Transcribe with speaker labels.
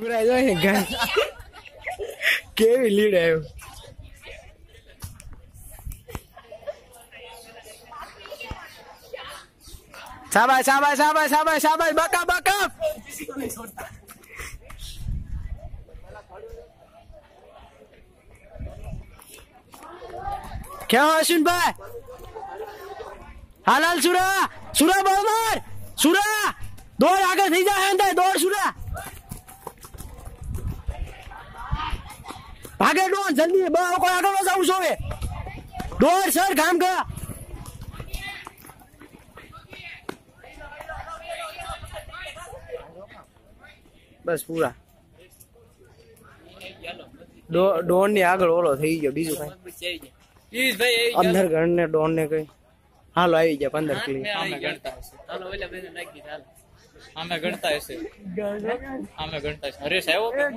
Speaker 1: પૂરા જો અહીં ઘર કેવી લીડ આવ્યો શાબાશ શાબાશ શાબાશ શાબાશ શાબાશ બકા બકા ક્યાં અશ્વિનભાઈ હાલ હાલ સુરા સુરા બહુ માર સુરા દોડ આગળ થઈ જાય અંદર દોડ સુરા ભાગે ડોન જલ્દી બહુ કોઈ આગળ ન જવું જોવે દોડ સર કામ કર બસ પૂરા ડોન ની આગળ ઓલો થઈ ગયો બીજું કઈ અંદર ઘર ને ડોન ને કઈ હાલો આવી ગયા પંદર કિલો
Speaker 2: આમે ગણતા હશે આમે ગણતા હશે આમે ગણતા હશે હરેશ આવ્યો